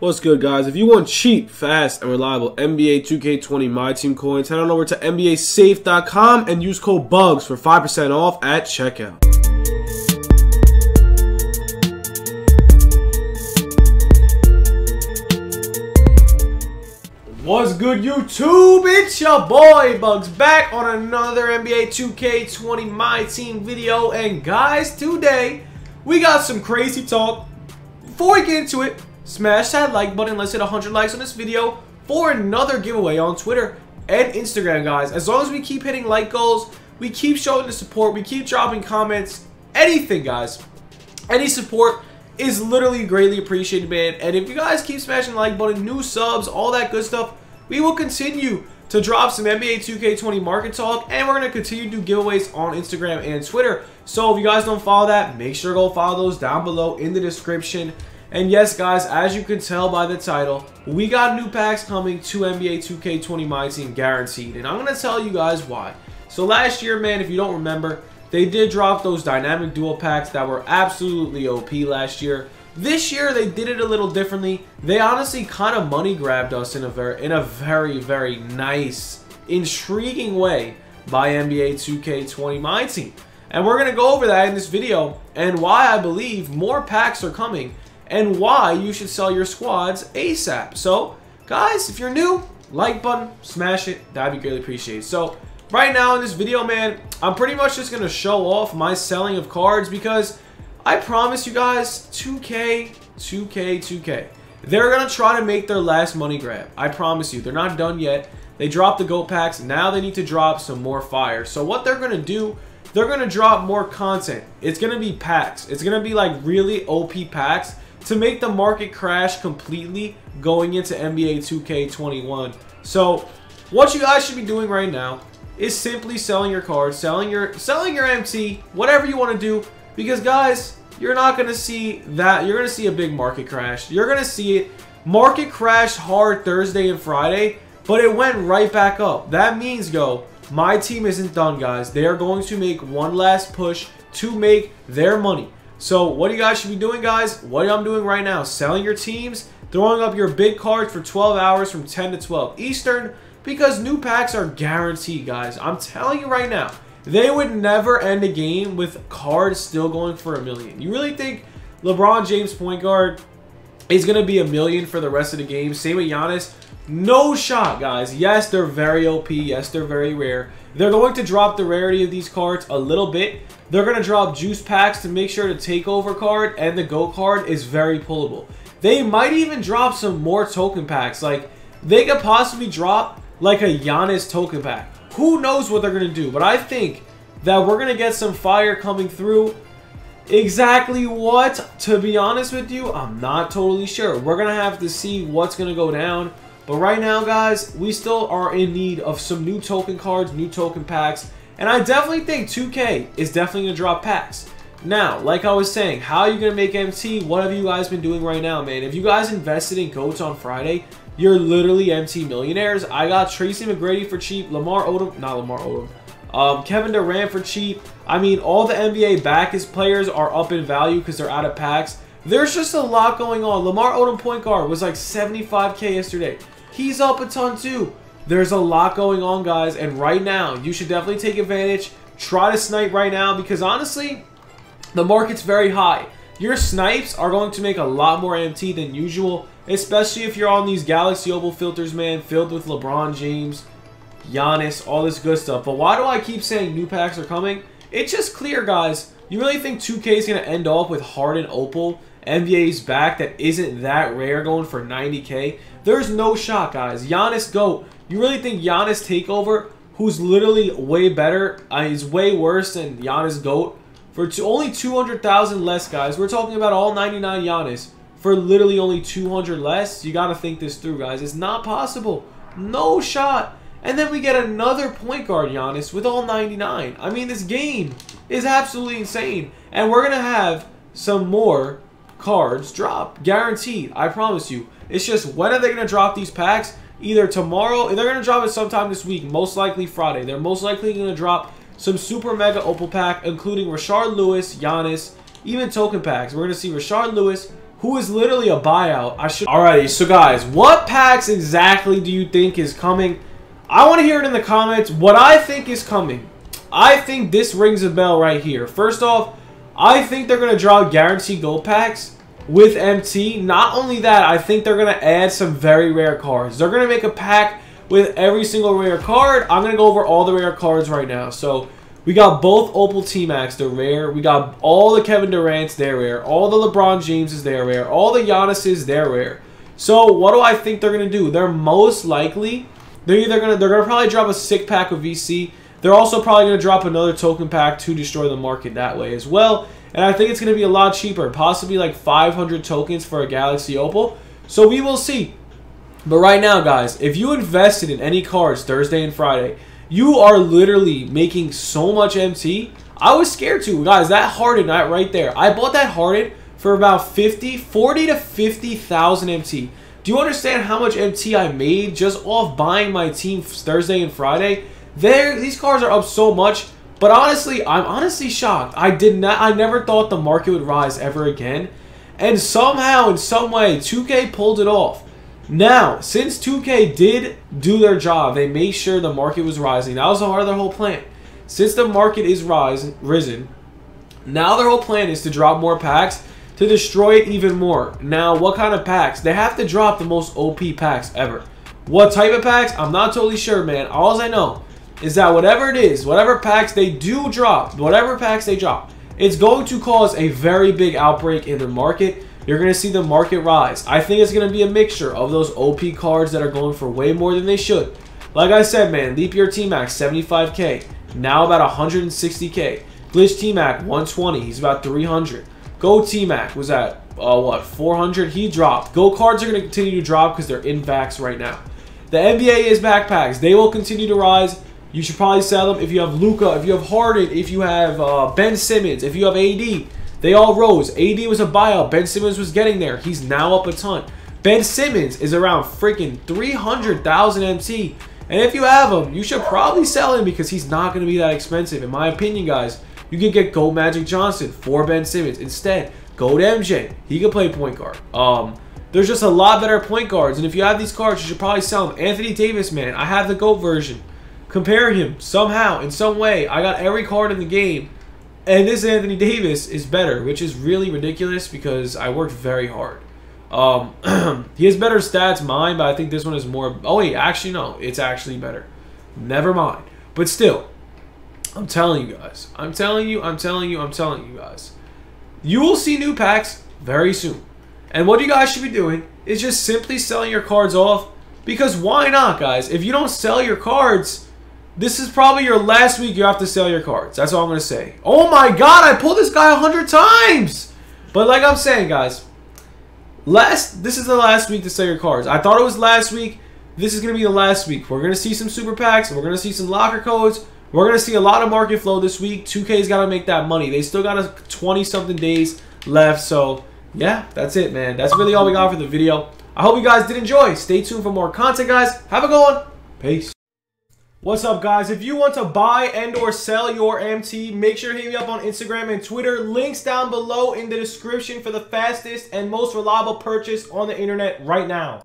What's good, guys? If you want cheap, fast, and reliable NBA 2K20 My Team coins, head on over to NBASafe.com and use code BUGZ for 5% off at checkout. What's good, YouTube? It's your boy Bugz back on another NBA 2K20 My Team video. And guys, today we got some crazy talk. Before we get into it, smash that like button. Let's hit 100 likes on this video for another giveaway on Twitter and Instagram, guys. As long as we keep hitting like goals, we keep showing the support, we keep dropping comments, anything, guys. Any support is literally greatly appreciated, man. And if you guys keep smashing the like button, new subs, all that good stuff, we will continue to drop some NBA 2K20 market talk, and we're going to continue to do giveaways on Instagram and Twitter. So if you guys don't follow that, make sure to go follow those down below in the description. And yes, guys, as you can tell by the title, we got new packs coming to NBA 2K20 My Team guaranteed. And I'm going to tell you guys why. So last year, man, if you don't remember, they did drop those dynamic dual packs that were absolutely OP last year. This year, they did it a little differently. They honestly kind of money grabbed us in a very, in a very, very nice, intriguing way by NBA 2K20 My Team. And we're going to go over that in this video and why I believe more packs are coming and why you should sell your squads ASAP. So, guys, if you're new, like button, smash it. That'd be greatly appreciated. So, right now in this video, man, I'm pretty much just going to show off my selling of cards because I promise you guys, 2K, 2K, 2K. They're going to try to make their last money grab. I promise you. They're not done yet. They dropped the GOAT packs. Now they need to drop some more fire. So what they're going to do, they're going to drop more content. It's going to be packs. It's going to be like really OP packs to make the market crash completely going into NBA 2K21. So, what you guys should be doing right now is simply selling your cards, selling your selling your MT, whatever you want to do because guys, you're not going to see that you're going to see a big market crash. You're going to see it market crash hard Thursday and Friday, but it went right back up. That means go my team isn't done, guys. They are going to make one last push to make their money. So what you guys should be doing, guys, what I'm doing right now, selling your teams, throwing up your big cards for 12 hours from 10 to 12 Eastern, because new packs are guaranteed, guys. I'm telling you right now, they would never end a game with cards still going for a million. You really think LeBron James point guard is going to be a million for the rest of the game? Same with Giannis. No shot, guys. Yes, they're very OP. Yes, they're very rare. They're going to drop the rarity of these cards a little bit. They're going to drop juice packs to make sure the takeover card and the go card is very pullable. They might even drop some more token packs. Like, they could possibly drop like a Giannis token pack. Who knows what they're going to do. But I think that we're going to get some fire coming through. Exactly what, to be honest with you, I'm not totally sure. We're going to have to see what's going to go down. But right now, guys, we still are in need of some new token cards, new token packs. And I definitely think 2K is definitely going to drop packs. Now, like I was saying, how are you going to make MT? What have you guys been doing right now, man? If you guys invested in GOATs on Friday, you're literally MT millionaires. I got Tracy McGrady for cheap, Lamar Odom, not Lamar Odom, um, Kevin Durant for cheap. I mean, all the NBA back players are up in value because they're out of packs. There's just a lot going on. Lamar Odom point guard was like 75k yesterday. He's up a ton too. There's a lot going on, guys, and right now, you should definitely take advantage. Try to snipe right now because honestly, the market's very high. Your snipes are going to make a lot more MT than usual, especially if you're on these Galaxy Opal filters, man, filled with LeBron James, Giannis, all this good stuff. But why do I keep saying new packs are coming? It's just clear, guys. You really think 2K is going to end off with Harden Opal, NBA's back that isn't that rare going for 90k? There's no shot, guys. Giannis GOAT. You really think Giannis Takeover, who's literally way better, uh, is way worse than Giannis GOAT? For only 200,000 less, guys. We're talking about all 99 Giannis. For literally only 200 less, you got to think this through, guys. It's not possible. No shot. And then we get another point guard Giannis with all 99. I mean, this game is absolutely insane. And we're going to have some more cards drop. Guaranteed. I promise you. It's just, when are they going to drop these packs? Either tomorrow, they're going to drop it sometime this week. Most likely Friday. They're most likely going to drop some Super Mega Opal Pack, including Rashard Lewis, Giannis, even token packs. We're going to see Rashard Lewis, who is literally a buyout. I should. Alrighty, so guys, what packs exactly do you think is coming? I want to hear it in the comments. What I think is coming. I think this rings a bell right here. First off, I think they're going to draw guaranteed gold packs with MT. Not only that, I think they're going to add some very rare cards. They're going to make a pack with every single rare card. I'm going to go over all the rare cards right now. So, we got both Opal T-Macs, they're rare. We got all the Kevin Durant's, they're rare. All the LeBron Jameses, they're rare. All the Giannis's, they're rare. So, what do I think they're going to do? They're most likely, they're either to, they're to probably drop a sick pack of VC. They're also probably going to drop another token pack to destroy the market that way as well. And I think it's going to be a lot cheaper, possibly like 500 tokens for a Galaxy Opal. So we will see. But right now, guys, if you invested in any cards Thursday and Friday, you are literally making so much MT. I was scared to. Guys, that Harden right there. I bought that Harden for about 50, 40 to 50,000 MT. Do you understand how much MT I made just off buying my team Thursday and Friday? These cars are up so much. But honestly, I'm honestly shocked. I did not I never thought the market would rise ever again. And somehow, in some way, 2K pulled it off. Now, since 2K did do their job, they made sure the market was rising. That was part of their whole plan. Since the market is rise, risen, now their whole plan is to drop more packs to destroy it even more. Now, what kind of packs? They have to drop the most OP packs ever. What type of packs? I'm not totally sure, man. All I know is that whatever it is, whatever packs they do drop, whatever packs they drop, it's going to cause a very big outbreak in the market. You're going to see the market rise. I think it's going to be a mixture of those OP cards that are going for way more than they should. Like I said, man, Leap Year T-Mac, 75k. Now about 160k. Glitch T-Mac, 120. He's about 300. Go T-Mac was at, uh, what, 400? He dropped. Go cards are going to continue to drop because they're in vax right now. The NBA is backpacks. They will continue to rise. You should probably sell them if you have Luka, if you have Harden, if you have uh, Ben Simmons, if you have AD. They all rose. AD was a buyout. Ben Simmons was getting there. He's now up a ton. Ben Simmons is around freaking 300,000 MT. And if you have him, you should probably sell him because he's not going to be that expensive. In my opinion, guys, you can get Gold Magic Johnson for Ben Simmons. Instead, go to MJ. He can play point guard. Um, there's just a lot better point guards. And if you have these cards, you should probably sell them. Anthony Davis, man, I have the GOAT version compare him somehow, in some way. I got every card in the game, and this Anthony Davis is better, which is really ridiculous because I worked very hard. Um, he has better stats, mine, but I think this one is more. Oh wait, actually no, it's actually better. Never mind. But still, I'm telling you guys. I'm telling you. I'm telling you. I'm telling you guys. You will see new packs very soon. And what you guys should be doing is just simply selling your cards off because why not, guys? If you don't sell your cards, this is probably your last week you have to sell your cards. That's all I'm going to say. Oh my god, I pulled this guy a hundred times! But like I'm saying, guys, last this is the last week to sell your cards. I thought it was last week. This is going to be the last week. We're going to see some super packs. We're going to see some locker codes. We're going to see a lot of market flow this week. 2K's got to make that money. They still got a 20-something days left. So, yeah, that's it, man. That's really all we got for the video. I hope you guys did enjoy. Stay tuned for more content, guys. Have a good one. Peace. What's up, guys? If you want to buy and or sell your MT, make sure to hit me up on Instagram and Twitter. Links down below in the description for the fastest and most reliable purchase on the internet right now.